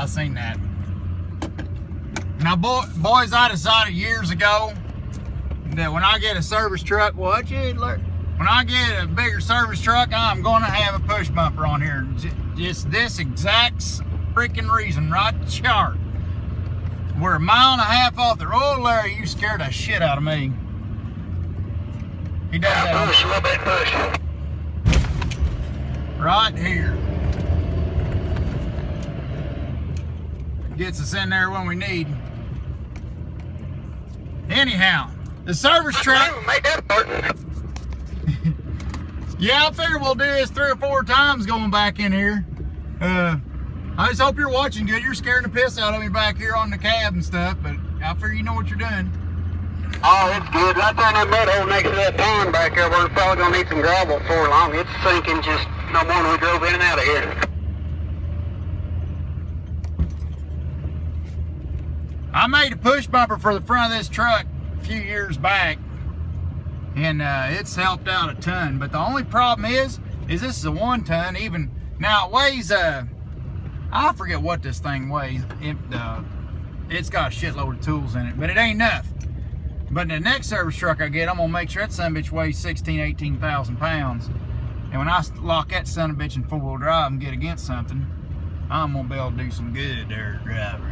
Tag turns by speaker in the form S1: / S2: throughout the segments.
S1: Yeah, I seen that. Now, boy, boys, I decided years ago that when I get a service truck, what you look, when I get a bigger service truck, I'm going to have a push bumper on here. Just this exact freaking reason, right chart. We're a mile and a half off the road, Larry. You scared the shit out of me. He does that.
S2: Push, a little bit push.
S1: Right here. Gets us in there when we need. Anyhow, the service truck.
S2: Make that part.
S1: Yeah, I figure we'll do this three or four times going back in here. Uh, I just hope you're watching good. You're scaring the piss out of me back here on the cab and stuff, but I figure you know what you're doing.
S2: Oh, it's good. Right there in that mud hole next to that pond back there, we're probably gonna need some gravel before long. It's sinking just no more than we drove in and out of here.
S1: I made a push bumper for the front of this truck a few years back, and uh, it's helped out a ton. But the only problem is, is this is a one ton. Even now, it weighs uh, I forget what this thing weighs. It, uh, it's got a shitload of tools in it, but it ain't enough. But the next service truck I get, I'm gonna make sure that son bitch weighs 16, 18,000 pounds. And when I lock that son of bitch in four wheel drive and get against something, I'm gonna be able to do some good there, driver.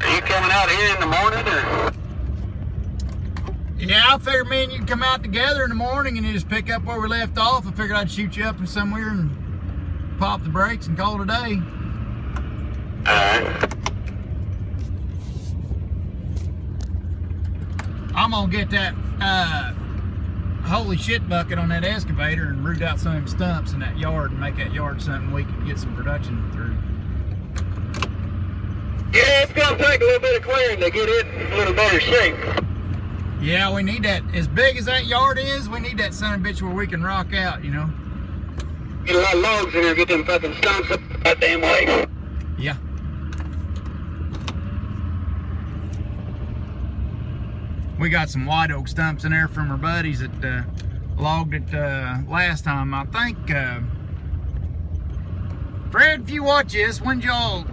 S2: Are you coming out here in the morning or?
S1: Yeah, I figured me and you'd come out together in the morning and you just pick up where we left off. I figured I'd shoot you up in somewhere and pop the brakes and call it a day.
S2: Alright.
S1: I'm gonna get that uh, holy shit bucket on that excavator and root out some stumps in that yard and make that yard something we can get some production through.
S2: Yeah, it's gonna take a little bit of clearing to get it in a little better shape.
S1: Yeah, we need that. As big as that yard is, we need that son of a bitch where we can rock out, you know?
S2: Get a lot of logs in there, get them fucking stumps up that damn way.
S1: Yeah. We got some white oak stumps in there from our buddies that uh, logged it uh, last time. I think, uh, Fred, if you watch this, when y'all,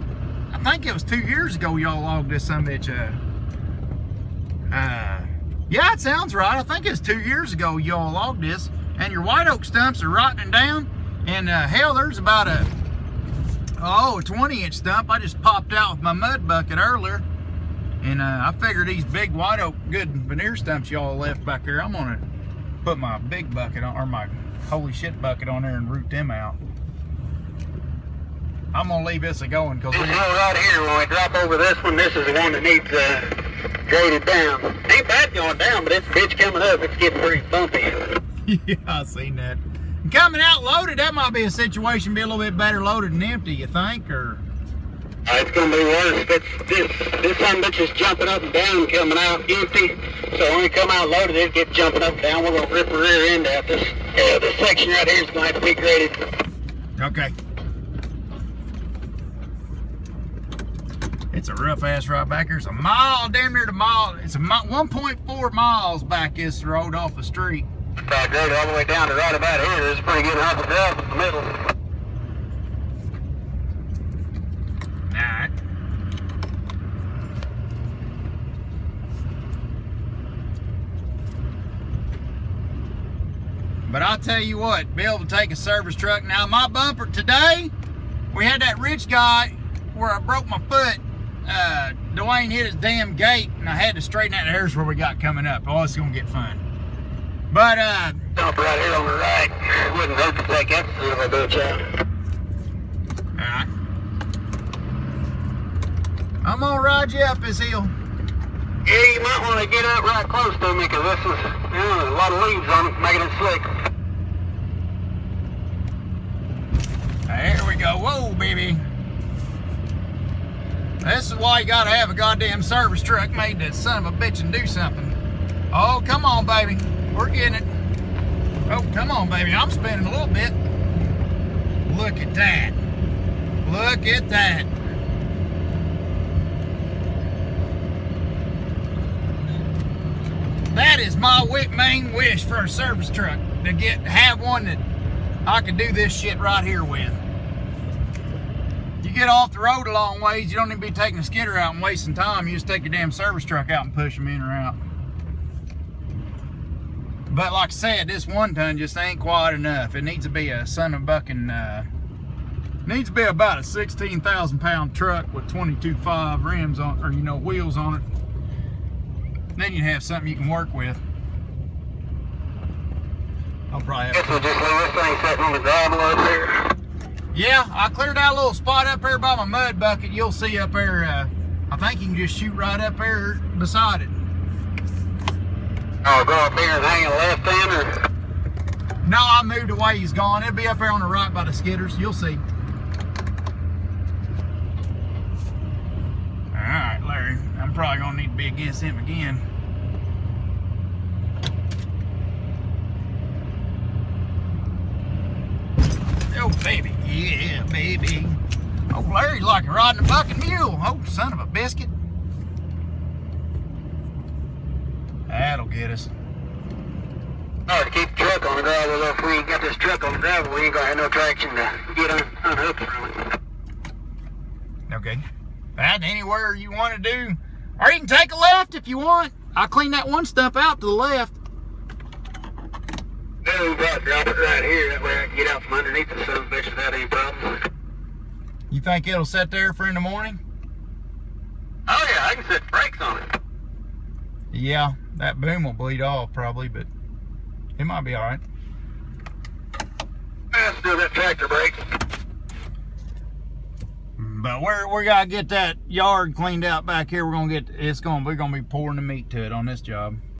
S1: I think it was two years ago y'all logged this some bitch. Uh, uh, yeah, it sounds right. I think it's two years ago y'all logged this, and your white oak stumps are rotting down. And uh, hell, there's about a oh, a 20 inch stump I just popped out with my mud bucket earlier. And uh, I figured these big white oak good veneer stumps y'all left back there, I'm gonna put my big bucket on, or my holy shit bucket on there and root them out. I'm gonna leave this a going because
S2: This one right here, when we drop over this one, this is the one that needs uh, graded down. Ain't bad going down, but it's bitch coming up, it's getting pretty bumpy.
S1: yeah, I seen that. Coming out loaded, that might be a situation be a little bit better loaded than empty, you think, or?
S2: Uh, it's gonna be worse. It's, this this son bitch is jumping up and down, coming out empty. So when we come out loaded, it gets jumping up and down. We're gonna rip the rear end out. This uh, this section right here is gonna have to be graded.
S1: Okay. It's a rough ass ride back here. It's a mile, damn near the mile. It's a mi- 1.4 miles back this road off the street.
S2: If I grade all the way down to right about here, there's a pretty good hump of gravel in the middle.
S1: Alright. But I'll tell you what, be able to take a service truck. Now my bumper today, we had that rich guy where I broke my foot. Uh, Dwayne hit his damn gate and I had to straighten out. Here's where we got coming up. Oh, it's gonna get fun. But uh,
S2: Dump right here on the right. Wouldn't hurt to take that son of a bitch out.
S1: alright. I'm gonna ride you up this hill.
S2: Yeah, you might want to get up right close to me because this is you know, a lot of leaves on it, making it slick.
S1: There we go. Whoa, baby. This is why you gotta have a goddamn service truck made that son of a bitch and do something. Oh, come on, baby. We're getting it. Oh, come on, baby. I'm spinning a little bit. Look at that. Look at that. That is my main wish for a service truck to get have one that I could do this shit right here with. You get off the road a long ways, you don't need to be taking a skidder out and wasting time. You just take your damn service truck out and push them in or out. But like I said, this one ton just ain't quite enough. It needs to be a son of bucking, uh, needs to be about a 16,000 pound truck with 22.5 rims on, or you know, wheels on it. Then you have something you can work with. I'll probably have
S2: we'll just leave this thing sitting on the gravel up here.
S1: Yeah, I cleared out a little spot up there by my mud bucket. You'll see up there, uh, I think you can just shoot right up there beside it.
S2: Oh, go up here and hang a left or?
S1: No, I moved away, he's gone. It'll be up there on the right by the skidders. You'll see. All right, Larry. I'm probably gonna need to be against him again. Oh, baby. Yeah, baby. Oh, Larry's like riding a fucking mule. Oh, son of a biscuit. That'll get us.
S2: Oh, to keep the truck on the gravel. If we ain't got this truck on the gravel, we ain't gonna have no traction to get un unhooked from it.
S1: Okay. That anywhere you want to do. Or you can take a left if you want. I'll clean that one stump out to the left.
S2: Move right, drop it right here. That way I can get out from underneath the a bitch without any problem.
S1: You think it'll sit there for in the morning?
S2: Oh yeah, I can set brakes on it.
S1: Yeah, that boom will bleed off probably, but it might be all right.
S2: Let's do that tractor brake.
S1: But we're we gotta get that yard cleaned out back here. We're gonna get it's gonna we're gonna be pouring the meat to it on this job.